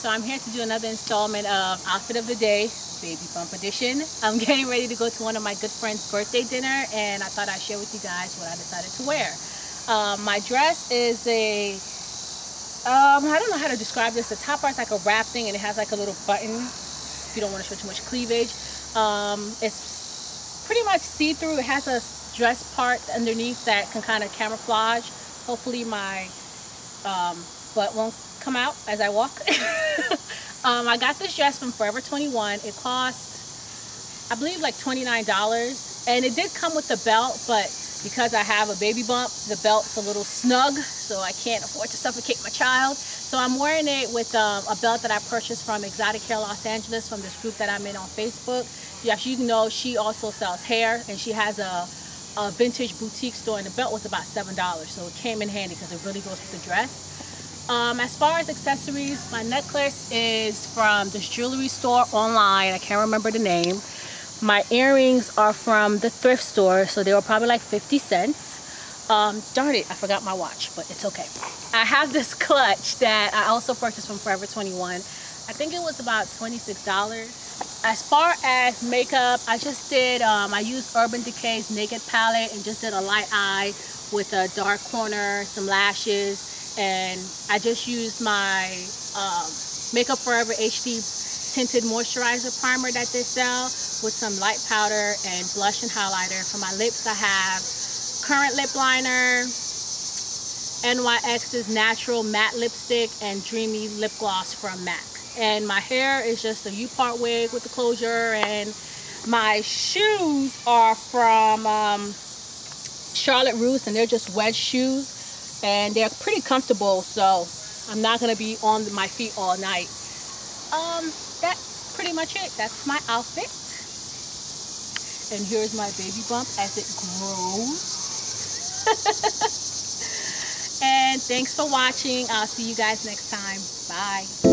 So I'm here to do another installment of Outfit of the Day, Baby Bump Edition. I'm getting ready to go to one of my good friends' birthday dinner and I thought I'd share with you guys what I decided to wear. Um, my dress is a, um, I don't know how to describe this. The top part's like a wrap thing and it has like a little button if you don't want to show too much cleavage. Um, it's pretty much see-through. It has a dress part underneath that can kind of camouflage. Hopefully my um, butt won't come out as I walk. um, I got this dress from Forever 21. It cost, I believe, like $29. And it did come with the belt, but because I have a baby bump, the belt's a little snug, so I can't afford to suffocate my child. So I'm wearing it with um, a belt that I purchased from Exotic Hair Los Angeles from this group that I'm in on Facebook. Yes, you know she also sells hair and she has a, a vintage boutique store and the belt was about $7. So it came in handy because it really goes with the dress. Um, as far as accessories, my necklace is from this jewelry store online. I can't remember the name. My earrings are from the thrift store, so they were probably like 50 cents. Um, darn it, I forgot my watch, but it's okay. I have this clutch that I also purchased from Forever 21. I think it was about $26. As far as makeup, I just did, um, I used Urban Decay's Naked Palette and just did a light eye with a dark corner, some lashes, and I just used my um, Makeup Forever HD tinted moisturizer primer that they sell with some light powder and blush and highlighter. For my lips I have Currant Lip Liner, NYX's Natural Matte Lipstick, and Dreamy Lip Gloss from MAC. And my hair is just a U-part wig with the closure and my shoes are from um, Charlotte Russe and they're just wedge shoes and they're pretty comfortable so I'm not gonna be on my feet all night. Um that's pretty much it. That's my outfit. And here's my baby bump as it grows. And thanks for watching. I'll see you guys next time. Bye